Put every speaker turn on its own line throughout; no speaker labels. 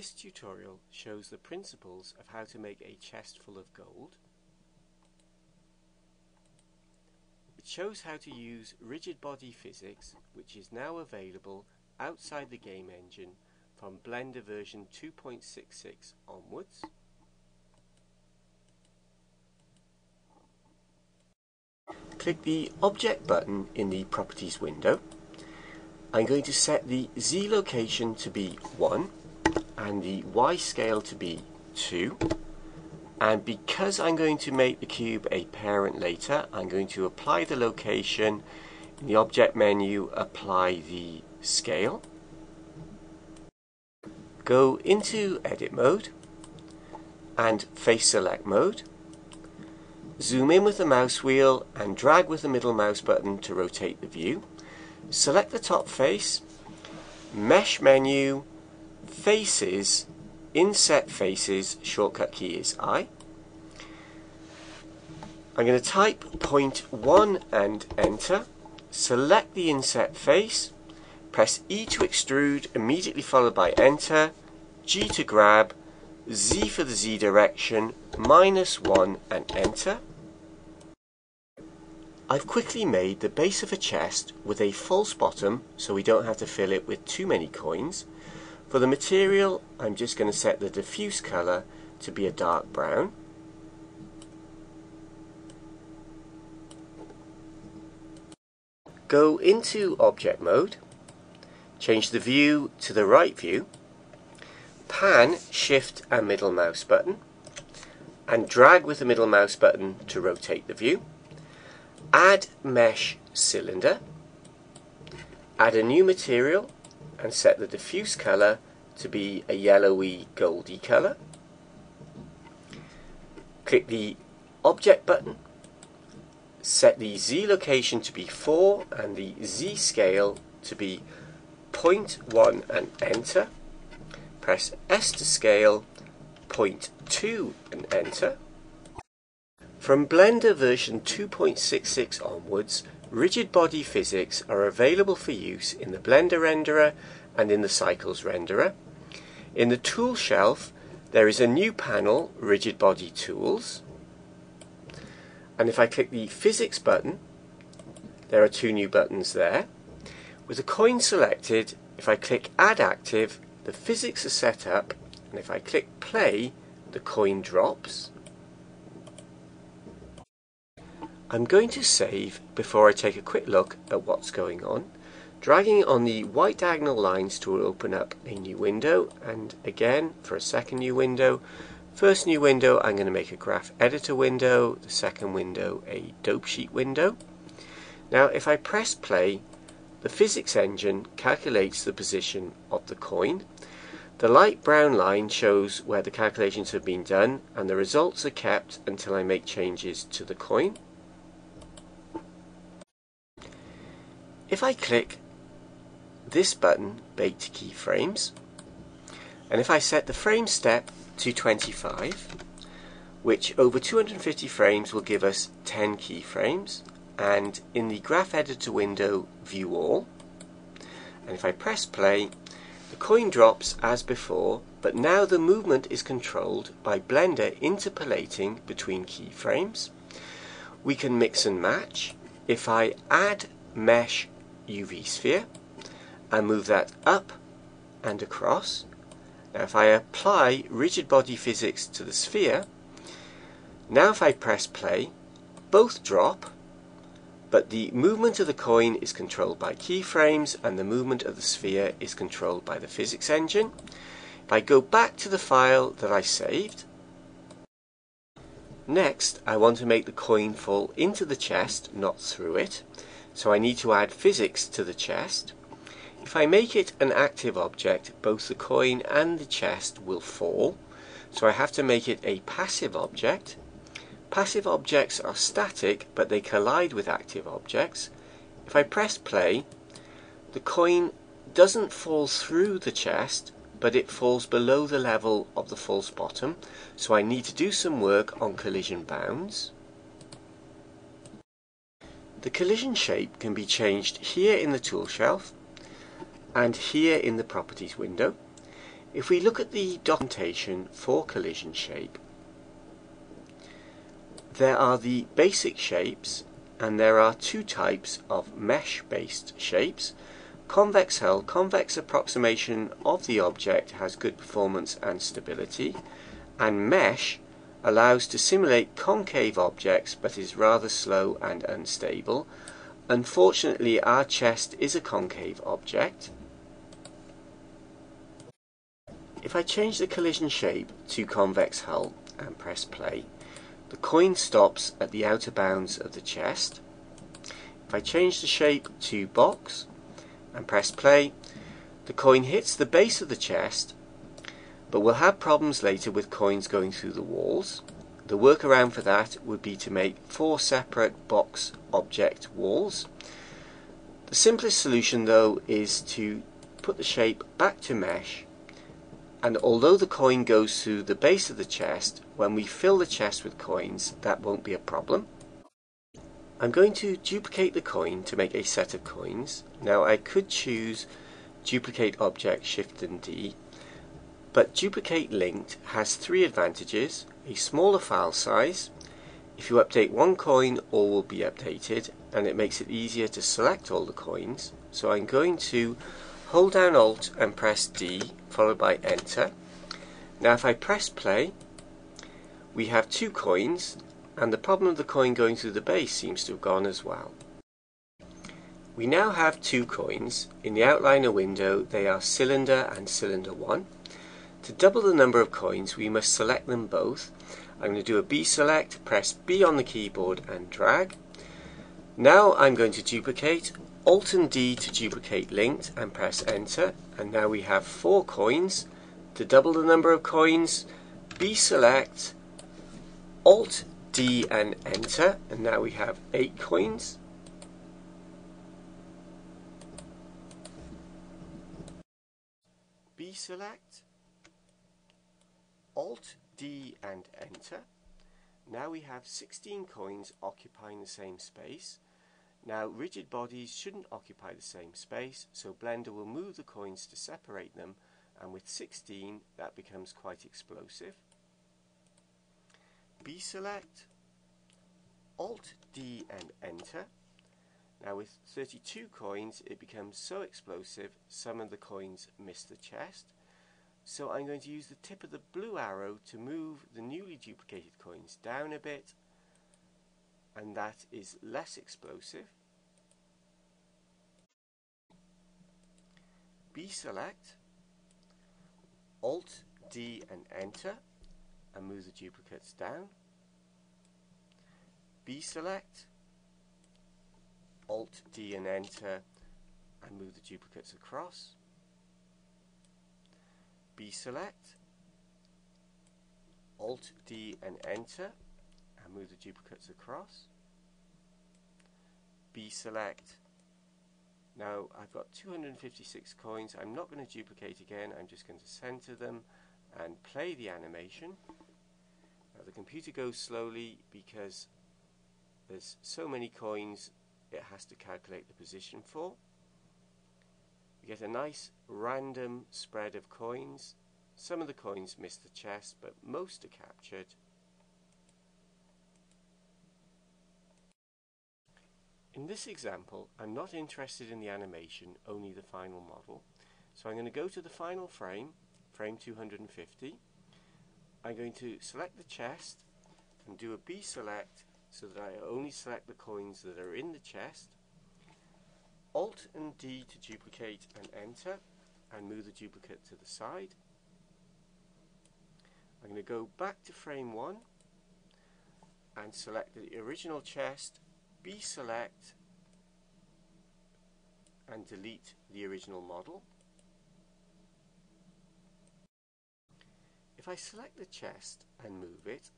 This tutorial shows the principles of how to make a chest full of gold. It shows how to use rigid body physics, which is now available outside the game engine from Blender version 2.66 onwards. Click the Object button in the Properties window. I'm going to set the Z location to be 1 and the Y scale to be 2 and because I'm going to make the cube a parent later I'm going to apply the location in the object menu apply the scale. Go into edit mode and face select mode. Zoom in with the mouse wheel and drag with the middle mouse button to rotate the view. Select the top face mesh menu faces, inset faces, shortcut key is I. I'm going to type point 1 and enter. Select the inset face. Press E to extrude, immediately followed by enter. G to grab. Z for the Z direction. Minus 1 and enter. I've quickly made the base of a chest with a false bottom so we don't have to fill it with too many coins. For the material, I'm just going to set the diffuse color to be a dark brown. Go into object mode, change the view to the right view, pan, shift and middle mouse button, and drag with the middle mouse button to rotate the view. Add mesh cylinder, add a new material and set the diffuse color to be a yellowy goldy color. Click the object button, set the Z location to be 4 and the Z scale to be 0.1 and enter. Press S to scale 0.2 and enter. From Blender version 2.66 onwards, rigid body physics are available for use in the Blender renderer and in the Cycles renderer. In the tool shelf, there is a new panel, Rigid Body Tools. And if I click the Physics button, there are two new buttons there. With the coin selected, if I click Add Active, the physics are set up, and if I click Play, the coin drops. I'm going to save before I take a quick look at what's going on. Dragging on the white diagonal lines to open up a new window and again for a second new window. First new window I'm going to make a graph editor window, the second window a dope sheet window. Now if I press play the physics engine calculates the position of the coin. The light brown line shows where the calculations have been done and the results are kept until I make changes to the coin. If I click this button baked keyframes and if I set the frame step to 25 which over 250 frames will give us 10 keyframes and in the graph editor window view all. And if I press play the coin drops as before but now the movement is controlled by Blender interpolating between keyframes. We can mix and match. If I add mesh UV sphere I move that up and across. Now if I apply rigid body physics to the sphere, now if I press play, both drop, but the movement of the coin is controlled by keyframes and the movement of the sphere is controlled by the physics engine. If I go back to the file that I saved, next I want to make the coin fall into the chest, not through it. So I need to add physics to the chest. If I make it an active object, both the coin and the chest will fall. So I have to make it a passive object. Passive objects are static, but they collide with active objects. If I press play, the coin doesn't fall through the chest, but it falls below the level of the false bottom. So I need to do some work on collision bounds. The collision shape can be changed here in the tool shelf and here in the properties window. If we look at the documentation for collision shape, there are the basic shapes and there are two types of mesh based shapes. Convex hull, convex approximation of the object has good performance and stability and mesh allows to simulate concave objects but is rather slow and unstable. Unfortunately our chest is a concave object If I change the collision shape to convex hull and press play, the coin stops at the outer bounds of the chest. If I change the shape to box and press play, the coin hits the base of the chest, but we'll have problems later with coins going through the walls. The workaround for that would be to make four separate box object walls. The simplest solution though is to put the shape back to mesh and although the coin goes through the base of the chest, when we fill the chest with coins, that won't be a problem. I'm going to duplicate the coin to make a set of coins. Now I could choose duplicate object shift and D, but duplicate linked has three advantages. A smaller file size, if you update one coin all will be updated and it makes it easier to select all the coins. So I'm going to hold down Alt and press D followed by enter. Now if I press play, we have two coins, and the problem of the coin going through the base seems to have gone as well. We now have two coins. In the outliner window, they are cylinder and cylinder 1. To double the number of coins, we must select them both. I'm going to do a B select, press B on the keyboard and drag. Now I'm going to duplicate Alt and D to duplicate linked and press enter. And now we have four coins. To double the number of coins B select Alt D and enter. And now we have eight coins. B select Alt D and enter now we have 16 coins occupying the same space now rigid bodies shouldn't occupy the same space, so Blender will move the coins to separate them, and with 16 that becomes quite explosive. B select, Alt D and enter. Now with 32 coins it becomes so explosive some of the coins miss the chest. So I'm going to use the tip of the blue arrow to move the newly duplicated coins down a bit and that is less explosive. B select, Alt D and enter and move the duplicates down. B select, Alt D and enter and move the duplicates across. B select, Alt D and enter and move the duplicates across. B select. Now I've got 256 coins. I'm not going to duplicate again. I'm just going to center them and play the animation. Now the computer goes slowly because there's so many coins it has to calculate the position for. Get a nice random spread of coins. Some of the coins miss the chest, but most are captured. In this example, I'm not interested in the animation, only the final model. So I'm going to go to the final frame, frame 250. I'm going to select the chest and do a B select so that I only select the coins that are in the chest. Alt and D to duplicate and enter and move the duplicate to the side. I'm going to go back to frame 1 and select the original chest B select and delete the original model. If I select the chest and move it,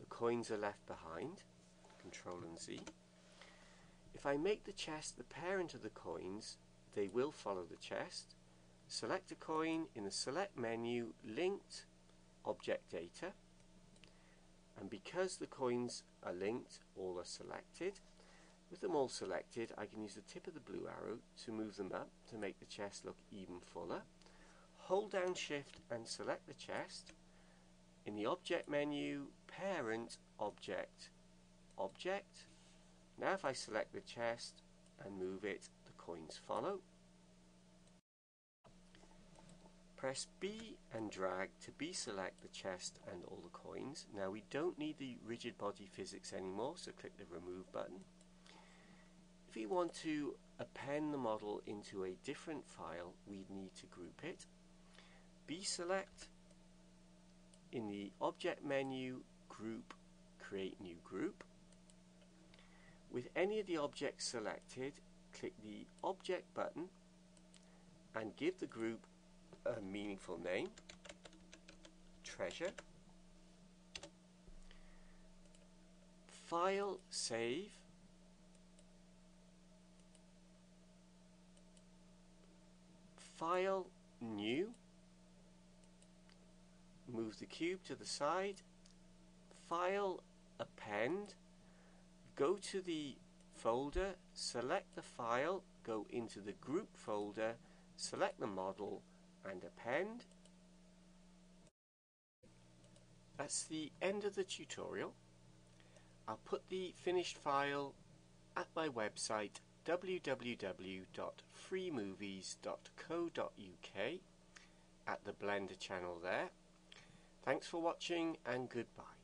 the coins are left behind, Control and Z. If I make the chest the parent of the coins, they will follow the chest. Select a coin in the Select menu, Linked, Object Data, and because the coins are linked, all are selected. With them all selected, I can use the tip of the blue arrow to move them up to make the chest look even fuller. hold down shift and select the chest. In the object menu, parent, object, object. Now if I select the chest and move it, the coins follow. Press B and drag to B-select the chest and all the coins. Now we don't need the rigid body physics anymore, so click the remove button. If we want to append the model into a different file, we need to group it. B-select, in the object menu, group, create new group. With any of the objects selected, click the object button and give the group a meaningful name, treasure, file, save, file, new, move the cube to the side, file, append, go to the folder, select the file, go into the group folder, select the model, and append. That's the end of the tutorial. I'll put the finished file at my website www.freemovies.co.uk at the Blender channel there. Thanks for watching and goodbye.